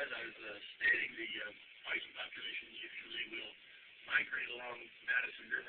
As I was uh, stating, the uh, bison populations usually will migrate along Madison River